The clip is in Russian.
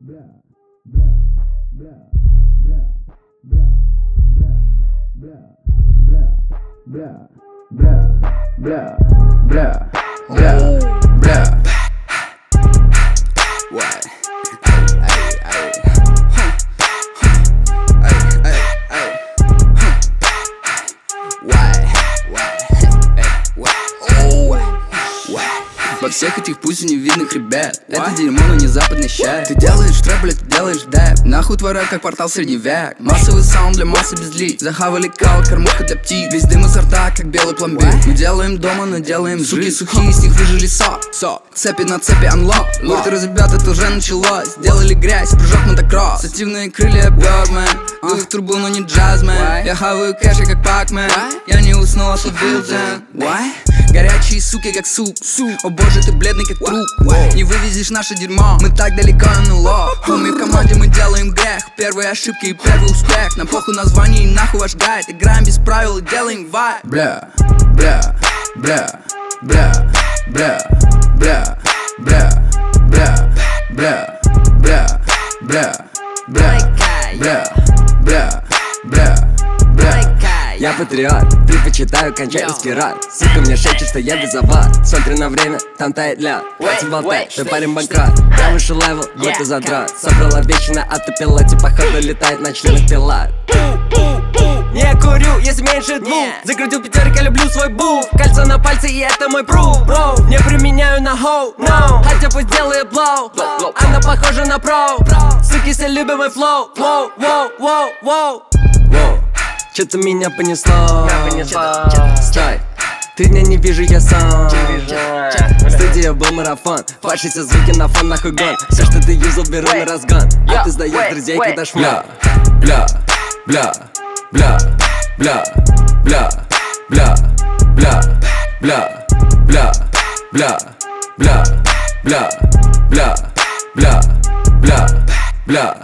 бля, бля, бля, бля, бля, бля, бля, бля, бля, бля, бля, бля, бля, бля. What? Во всех этих пусть невидных ребят. Это дерьмо, но не западный щай Ты делаешь трэп, блядь, ты делаешь дэп. Нахуй твой рэп, как портал средневек Массовый саунд для массы без лиц Захавали кал, кормушка для птиц. Весь дым изо рта, как белый пломбир. Мы делаем дома, но делаем Суки сухие, с них выжили сок Сок, цепи на цепи, анлок Лорд ребят, это уже началось. Сделали грязь, прыжок мотокросс. Активные крылья, Birdman Дух в трубу, но не джазмен. Я хаваю кэши, как пакмен. Я не уснул, ослабил дзен Why? Горячие суки, как суп О боже, ты бледный, как труп Не вывезешь наше дерьмо Мы так далеко НЛО Мы в команде, мы делаем грех Первые ошибки и первый успех Нам похуй название и нахуй ваш гайд Играем без правил и делаем вайб бля, бля, бля, бля, бля, бля, бля, бля, бля, бля, бля, бля, бля, бля, бля. Я патриот, предпочитаю кончать распират Сука мне шепчет, что я визоват Смотрю на время, там тает лед Хватит болтать, ты парень банкрот. Я выше левел, вот ты задрот. Собрала вещи на автопилоте Походу летает на членах пилот не курю, если меньше двух. Закрутил пятерик, я люблю свой бух Кольцо на пальце, и это мой пруф. Не применяю на хоу, no. Хотя пусть делает блоу. Она похожа на про Суки все любят мой флоу. Воу, воу, воу Воу, что-то меня понесло Стой, ты меня не вижу, я сам Студия был марафон Фашися звуки на фон, нахуй гон Все, что ты юзал, беру на разгон А ты сдаешь друзей, когда шмя Бля, бля, бля, бля, бля, бля, бля, бля, бля, бля, бля, бля, бля, бля, бля, бля, бля,